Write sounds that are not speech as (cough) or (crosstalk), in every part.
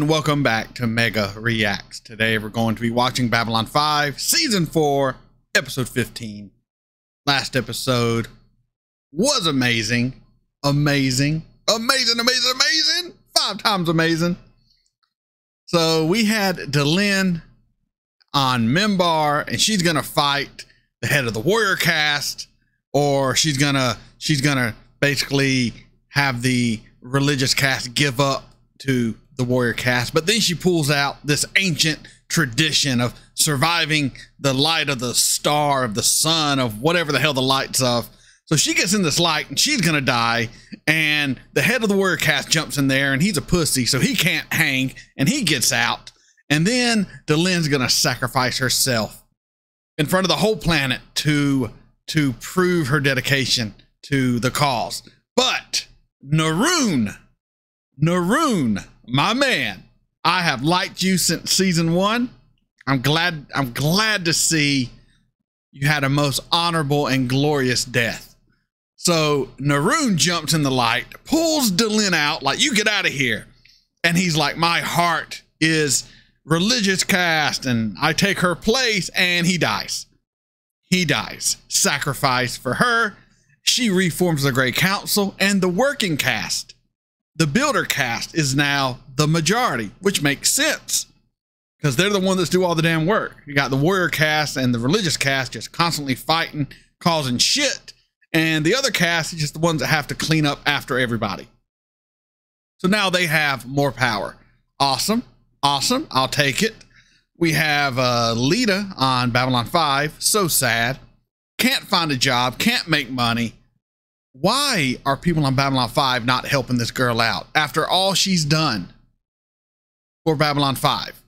And welcome back to Mega Reacts. Today we're going to be watching Babylon 5, Season 4, Episode 15. Last episode was amazing. Amazing. Amazing, amazing, amazing. Five times amazing. So we had Delenn on Minbar and she's gonna fight the head of the warrior caste, or she's gonna she's gonna basically have the religious caste give up to the warrior caste. But then she pulls out this ancient tradition of surviving the light of the star, of the sun, of whatever the hell the light's of. So she gets in this light and she's gonna die. And the head of the warrior caste jumps in there and he's a pussy, so he can't hang and he gets out. And then Delenn's gonna sacrifice herself in front of the whole planet to to prove her dedication to the cause. But Neroon, Neroon, my man, I have liked you since season one. I'm glad. I'm glad to see you had a most honorable and glorious death. So Neroon jumps in the light, pulls Delenn out, like you get out of here, and he's like, my heart is religious caste, and I take her place, and he dies. He dies. Sacrifice for her. She reforms the Great Council and the working caste the builder cast is now the majority, which makes sense because they're the one that's do all the damn work. You got the warrior cast and the religious cast just constantly fighting, causing shit, and the other cast is just the ones that have to clean up after everybody. So now they have more power. Awesome, awesome. I'll take it. We have uh, Lyta on Babylon 5. So sad. Can't find a job, can't make money why are people on Babylon 5 not helping this girl out after all she's done for Babylon 5?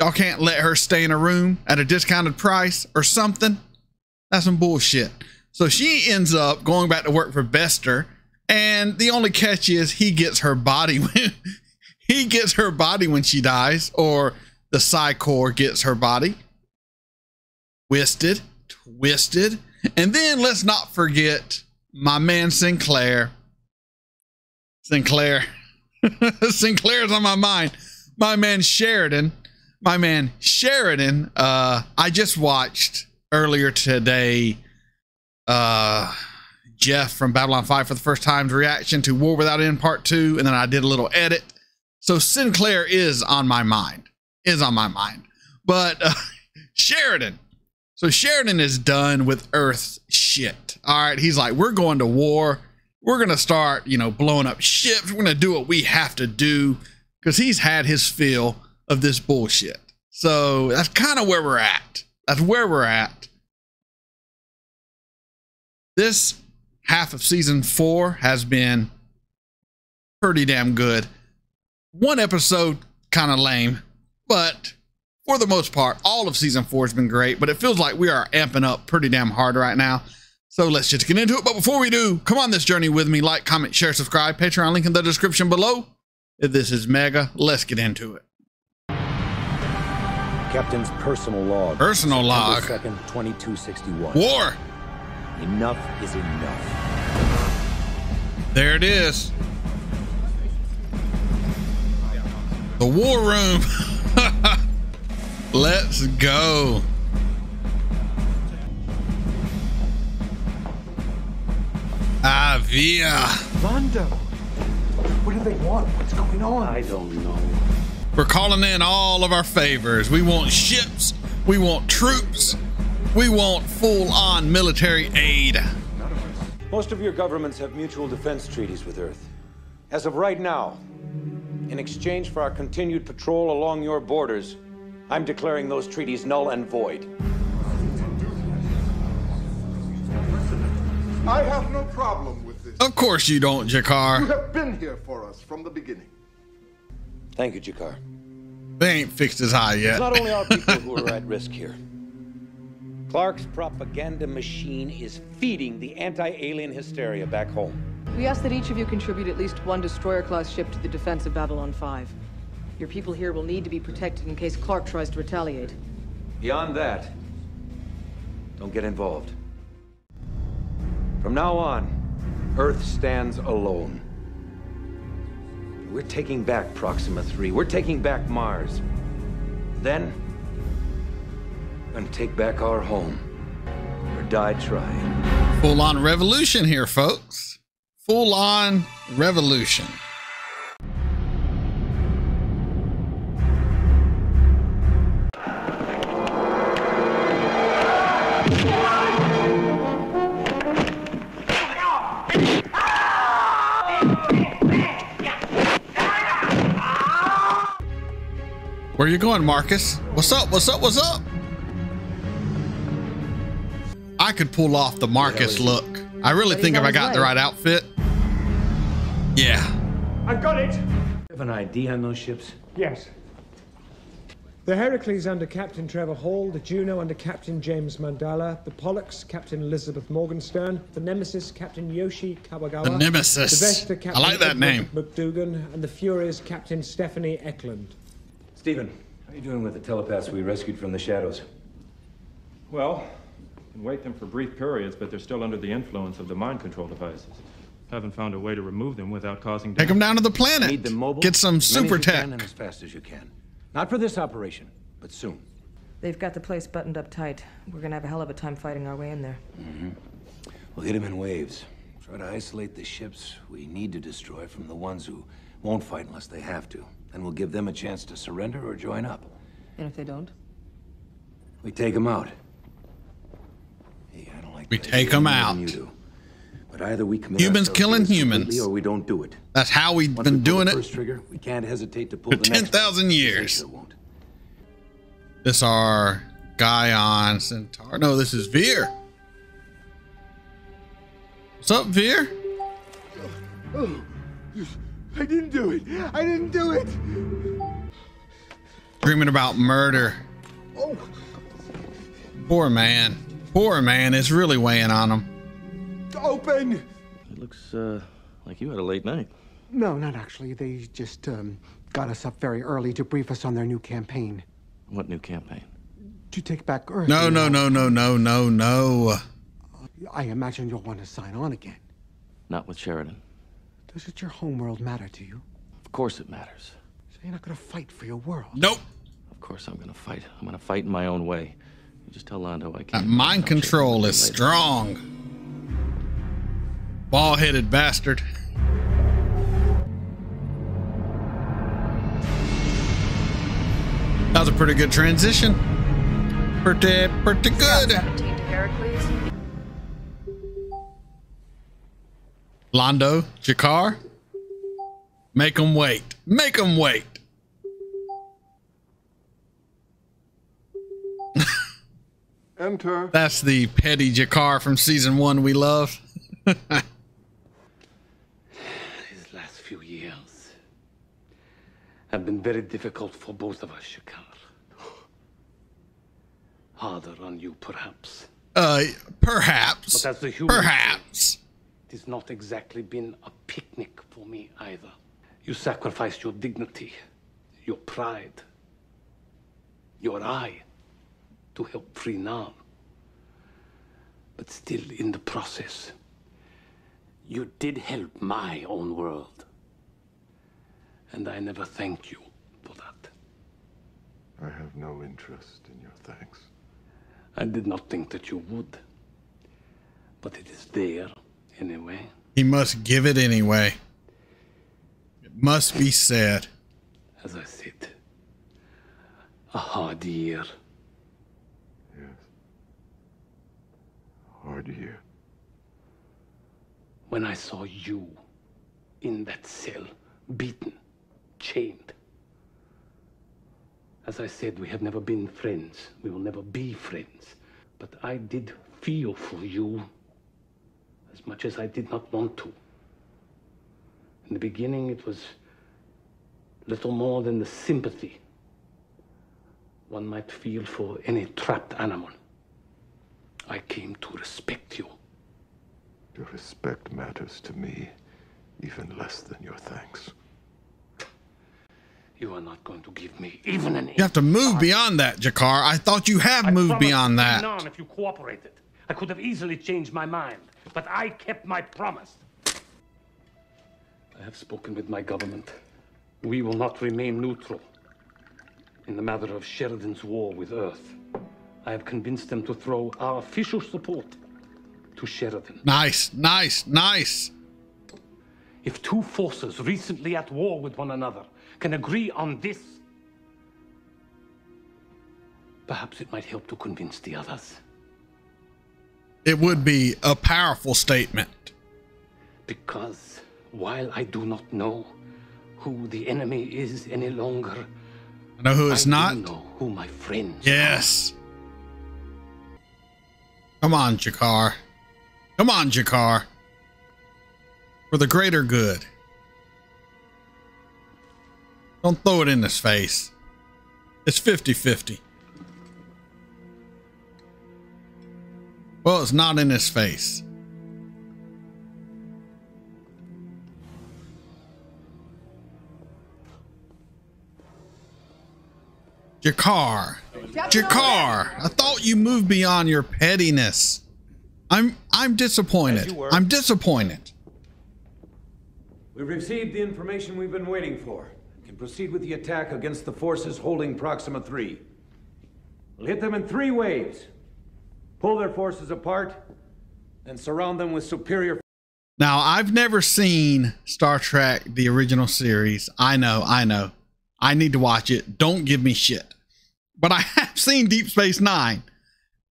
Y'all can't let her stay in a room at a discounted price or something? That's some bullshit. So she ends up going back to work for Bester, and the only catch is he gets her body (laughs) when he gets her body when she dies, or the Psi Corps gets her body. Twisted, twisted. And then let's not forget my man Sinclair. Sinclair. (laughs) Sinclair's on my mind. My man Sheridan. My man Sheridan. Uh, I just watched earlier today uh Jeff from Babylon 5 for the first time's reaction to War Without End Part 2, and then I did a little edit. So Sinclair is on my mind. Is on my mind. But uh, (laughs) Sheridan so Sheridan is done with Earth's shit. All right, he's like, we're going to war. We're gonna start, you know, blowing up ships. We're gonna do what we have to do because he's had his fill of this bullshit. So that's kind of where we're at. That's where we're at. This half of season four has been pretty damn good. One episode kind of lame, but for the most part, all of season four has been great, but it feels like we are amping up pretty damn hard right now. So let's just get into it. But before we do, come on this journey with me. Like, comment, share, subscribe. Patreon link in the description below. If this is mega, let's get into it. Captain's personal log. Personal log. 2nd, 2261. War. Enough is enough. There it is. The war room. (laughs) Let's go. Avia. Londo. What do they want? What's going on? I don't know. We're calling in all of our favors. We want ships. We want troops. We want full on military aid. Most of your governments have mutual defense treaties with Earth. As of right now, in exchange for our continued patrol along your borders, I'm declaring those treaties null and void. I have no problem with this. Of course you don't, You have been here for us from the beginning. Thank you, G'Kar. They ain't fixed his eye It's yet. not only our people who are at risk here. Clark's propaganda machine is feeding the anti-alien hysteria back home. We ask that each of you contribute at least one destroyer-class ship to the defense of Babylon 5. Your people here will need to be protected in case Clark tries to retaliate. Beyond that, don't get involved. From now on, Earth stands alone. We're taking back Proxima 3. We're taking back Mars. Then, we're gonna take back our home. Or die trying. Full on revolution here, folks. Full on revolution. Where you going, Marcus? What's up? What's up? What's up? I could pull off the Marcus is look. I really think if I his got the right outfit. Yeah. I've got it! Have an ID on those ships? Yes. The Heracles under Captain Trevor Hall, the Juno under Captain James Mandala, the Pollux Captain Elizabeth Morgenstern, the Nemesis Captain Yoshi Kawagawa, The Nemesis. the Vesta I like that Edward name. McDougan, and the Furies Captain Stephanie Eklund. Stephen, how are you doing with the telepaths we rescued from the shadows? Well, can wake them for brief periods, but they're still under the influence of the mind control devices. Haven't found a way to remove them without causing Take them down to the planet. Need planet. them mobile? Get some super as you can tech. and as fast as you can. Not for this operation, but soon. They've got the place buttoned up tight. We're gonna have a hell of a time fighting our way in there. Mm-hmm. We'll hit them in waves. Try to isolate the ships we need to destroy from the ones who won't fight unless they have to. Then we'll give them a chance to surrender or join up. And if they don't? We take them out. Hey, I don't like We take them out. than You do. But either we commit Humans ourselves to killing humans. or we don't do it. That's how we've Once been we doing the it First trigger, we can't hesitate to pull for (laughs) the next. 10,000 years. sure won't. This our guy on Centaur. No, this is Vir. What's up, Vir? Oh, I didn't do it! I didn't do it! Dreaming about murder. Oh, Poor man. Poor man. It's really weighing on him. open! It looks uh, like you had a late night. No, not actually. They just um, got us up very early to brief us on their new campaign. What new campaign? To take back Earth. No, no, know. no, no, no, no, no. I imagine you'll want to sign on again. Not with Sheridan. Does it your homeworld matter to you? Of course it matters. So you're not going to fight for your world. Nope. Of course I'm gonna fight. I'm gonna fight in my own way. You just tell Londo I That can't. mind control is later. strong. Ball headed bastard. That was a pretty good transition. Pretty, pretty good. 17 to Heracles. Londo, G'Kar. Make them wait. Make them wait. Enter. That's the petty G'Kar from season one we love. (laughs) These last few years have been very difficult for both of us, G'Kar. Harder on you, perhaps. Uh, perhaps. But as the human Perhaps. Has not exactly been a picnic for me either. You sacrificed your dignity, your pride, your eye to help free Narn. But still, in the process, you did help my own world. And I never thank you for that. I have no interest in your thanks. I did not think that you would. But it is there, anyway. He must give it anyway. It must be said. As I said, a hard year. Yes. Hard year. when I saw you in that cell, beaten, chained. As I said, we have never been friends. We will never be friends. But I did feel for you as much as I did not want to. In the beginning, it was little more than the sympathy one might feel for any trapped animal. I came to respect you. Your respect matters to me even less than your thanks. You are not going to give me even an You have to move beyond that, G'Kar. I thought you have moved beyond that. None if you cooperated. I could have easily changed my mind, but I kept my promise. I have spoken with my government. We will not remain neutral in the matter of Sheridan's war with Earth. I have convinced them to throw our official support to Sheridan. Nice, nice, nice. If two forces recently at war with one another can agree on this, perhaps it might help to convince the others. It would be a powerful statement. Because while I do not know who the enemy is any longer, I know who it's I not. know who my friends Yes. Come on, G'Kar. Come on, G'Kar. For the greater good. Don't throw it in his face. It's 50 50. Well, it's not in his face. G'Kar. G'Kar, I thought you moved beyond your pettiness. I'm I'm disappointed. I'm disappointed. We've received the information we've been waiting for. Can proceed with the attack against the forces holding Proxima 3. We'll hit them in three waves. Pull their forces apart, and surround them with superior Now, I've never seen Star Trek the original series. I know, I know. I need to watch it. Don't give me shit. But I (laughs) have seen Deep Space 9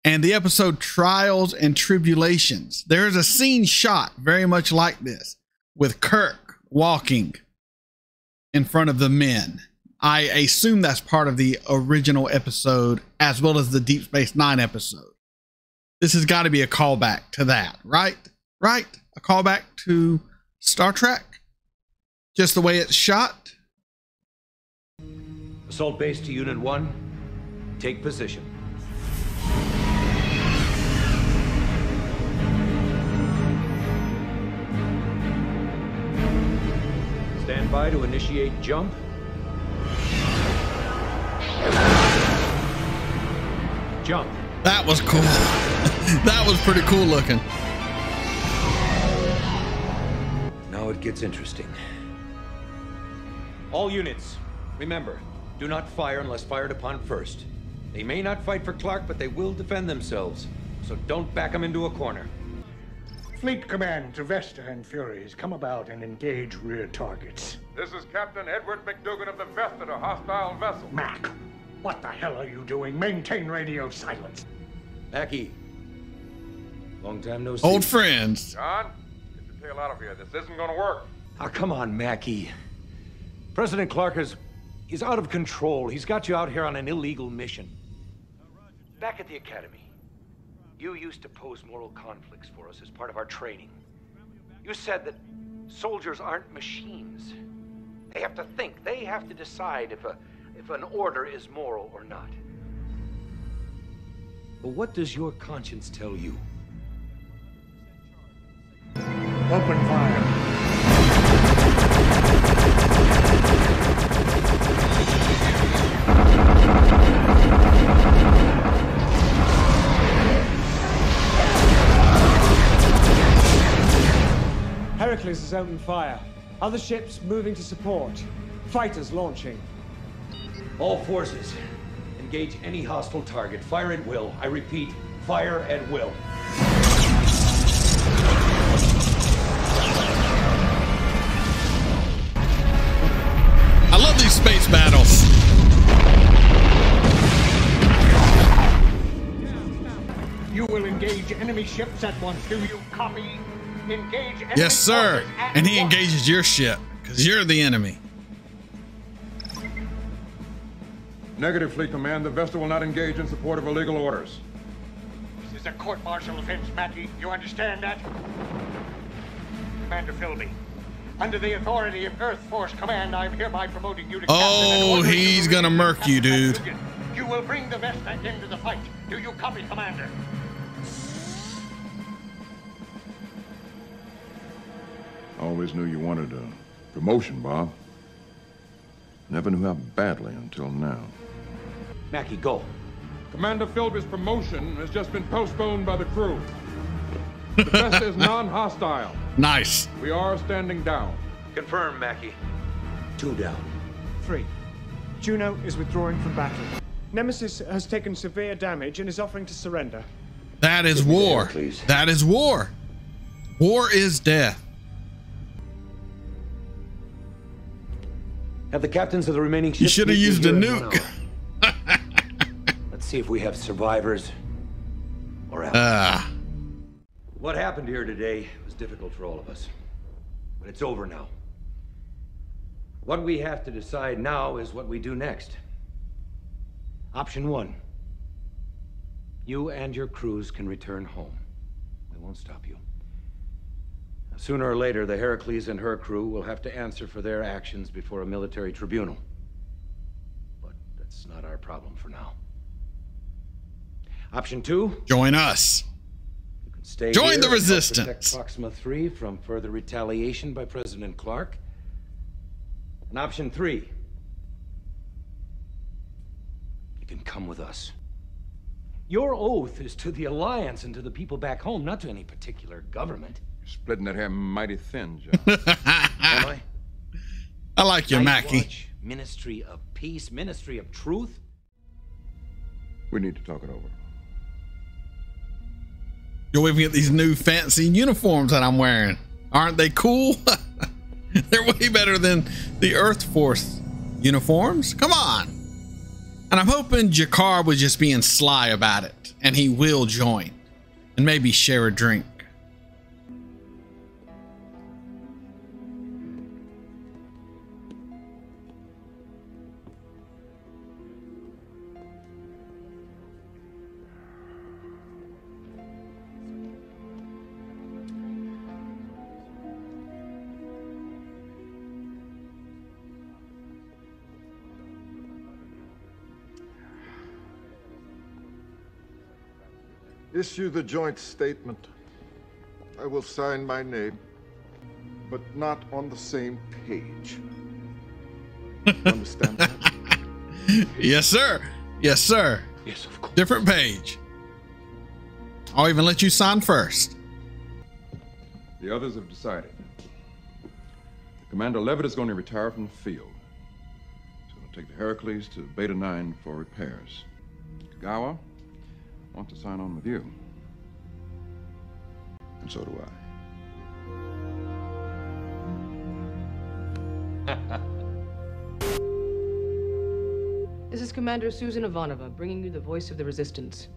and the episode Trials and Tribulations. There is a scene shot very much like this with Kirk walking in front of the men. I assume that's part of the original episode as well as the Deep Space Nine episode. This has got to be a callback to that, right? Right? A callback to Star Trek? Just the way it's shot? Assault base to Unit 1. Take position. Stand by to initiate jump. Jump. That was cool. (laughs) (laughs) that was pretty cool looking. Now it gets interesting. All units, remember, do not fire unless fired upon first. They may not fight for Clark, but they will defend themselves. So don't back them into a corner. Fleet Command to Vesta and Furies, come about and engage rear targets. This is Captain Edward McDougan of the Vesta to hostile vessel. Mac, what the hell are you doing? Maintain radio silence. Mackie. Long time no see. Old friends. John, get your tail out of here. This isn't gonna work. Ah, come on, Mackie. President Clark is... He's out of control. He's got you out here on an illegal mission. Back at the Academy, you used to pose moral conflicts for us as part of our training. You said that soldiers aren't machines. They have to think. They have to decide if a if an order is moral or not. But what does your conscience tell you? Open fire. Heracles is opened fire. Other ships moving to support. Fighters launching. All forces, engage any hostile target. Fire at will. I repeat, fire at will. Space battles. You will engage enemy ships at once. Do you copy? Engage enemy Yes, sir. And he once. engages your ship because you're the enemy. Negative, Fleet Command. The Vesta will not engage in support of illegal orders. This is a court-martial offense, Mackie. You understand that? Commander Philby, under the authority of Earth Force Command, I'm hereby promoting you to captain Oh, ordering he's gonna murk you, dude. You will bring the Vesta into the fight. Do you copy, Commander? Always knew you wanted a promotion, Bob. Never knew how badly until now. Mackie, go. Commander Philby's promotion has just been postponed by the crew. The Vesta is non-hostile. Nice. We are standing down. Confirm, Mackie. Two down. Three. Juno is withdrawing from battle. Nemesis has taken severe damage and is offering to surrender. That is war. That is war. War is death. Have the captains of the remaining ships. You should have used a here in one nuke. (laughs) Let's see if we have survivors or allies. Ah. Happened here today was difficult for all of us. But it's over now. What we have to decide now is what we do next. Option one. You and your crews can return home. We won't stop you. Sooner or later, the Heracles and her crew will have to answer for their actions before a military tribunal. But that's not our problem for now. Option two. Join us. Stay Join the resistance. Protect Proxima 3 from further retaliation by President Clark. And option three. You can come with us. Your oath is to the Alliance and to the people back home, not to any particular government. You're splitting that hair mighty thin, John. (laughs) Am I? I like you, Night Mackie. Watch, Ministry of Peace, Ministry of Truth. we need to talk it over. You'll even get these new fancy uniforms that I'm wearing. Aren't they cool? (laughs) They're way better than the Earth Force uniforms. Come on. And I'm hoping G'Kar was just being sly about it and he will join and maybe share a drink. Issue the joint statement. I will sign my name, but not on the same page. You understand that? (laughs) Yes, sir. Yes, sir. Yes, of course. Different page. I'll even let you sign first. The others have decided. Commander Levitt is going to retire from the field. He's going to take the Heracles to Beta 9 for repairs. Gawa wants to sign on with you. And so do I. (laughs) This is Commander Susan Ivanova, bringing you the voice of the Resistance.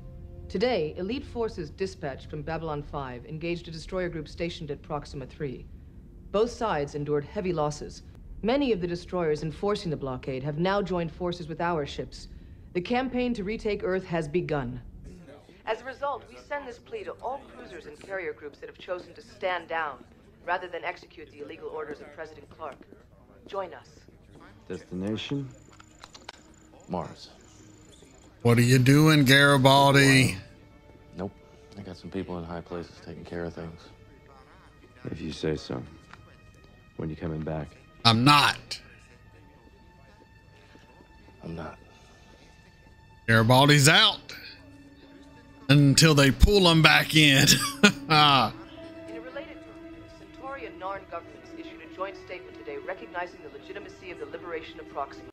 Today, elite forces dispatched from Babylon 5 engaged a destroyer group stationed at Proxima 3. Both sides endured heavy losses. Many of the destroyers enforcing the blockade have now joined forces with our ships. The campaign to retake Earth has begun. As a result, we send this plea to all cruisers and carrier groups that have chosen to stand down rather than execute the illegal orders of President Clark. Join us. Destination? Mars. What are you doing, Garibaldi? Nope. I got some people in high places taking care of things. If you say so. When you coming back? I'm not. I'm not. Garibaldi's out until they pull them back in. (laughs) Ah, In a related news, Centauri and Narn governments issued a joint statement today recognizing the legitimacy of the liberation of Proxima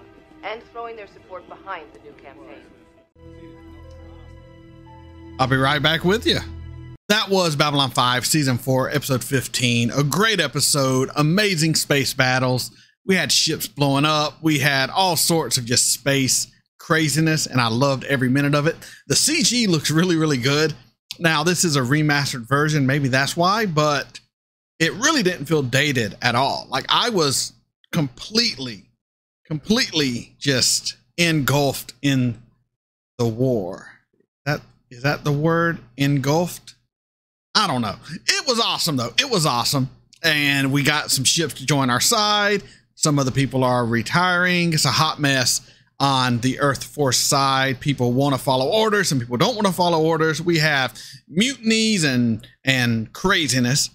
and throwing their support behind the new campaign. I'll be right back with you. That was Babylon 5, Season 4, Episode 15. A great episode, amazing space battles. We had ships blowing up, we had all sorts of just space craziness, and I loved every minute of it. The CG looks really, really good. Now, this is a remastered version, maybe that's why, but it really didn't feel dated at all. Like I was completely, completely just engulfed in the war. That is that the word engulfed? I don't know. It was awesome though. It was awesome. And we got some ships to join our side. Some of the people are retiring. It's a hot mess on the Earth Force side. People want to follow orders, some people don't want to follow orders. We have mutinies and and craziness.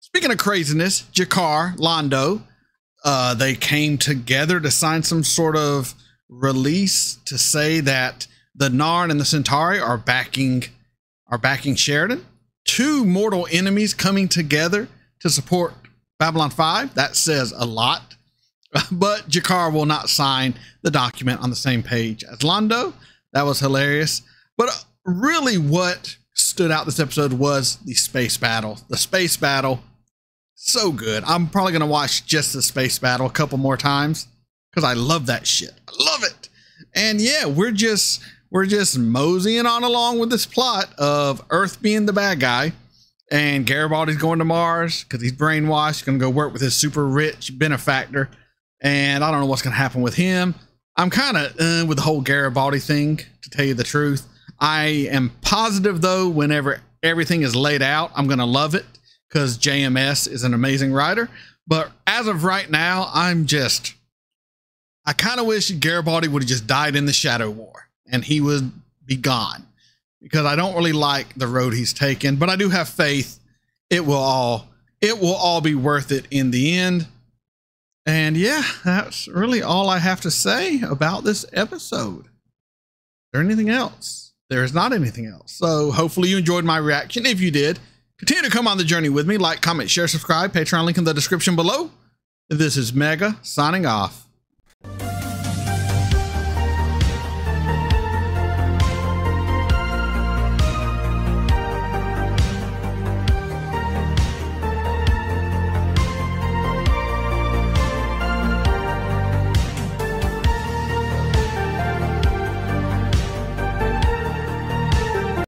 Speaking of craziness, G'Kar, Londo, uh, they came together to sign some sort of release to say that the Narn and the Centauri are backing are backing Sheridan. Two mortal enemies coming together to support Babylon 5. That says a lot. (laughs) but G'Kar will not sign the document on the same page as Londo. That was hilarious. But uh, really, what stood out this episode was the space battle. The space battle, so good. I'm probably going to watch just the space battle a couple more times because I love that shit. I love it. And yeah, we're just we're just moseying on along with this plot of Earth being the bad guy and Garibaldi's going to Mars because he's brainwashed, going to go work with his super rich benefactor. And I don't know what's going to happen with him. I'm kind of uh, with the whole Garibaldi thing, to tell you the truth. I am positive, though, whenever everything is laid out, I'm going to love it because JMS is an amazing writer. But as of right now, I'm just, I kind of wish Garibaldi would have just died in the Shadow War and he would be gone because I don't really like the road he's taken, but I do have faith it will all it will all be worth it in the end. And yeah, that's really all I have to say about this episode. Is there anything else? There is not anything else. So hopefully you enjoyed my reaction. If you did, continue to come on the journey with me. Like, comment, share, subscribe. Patreon link in the description below. This is Mega signing off.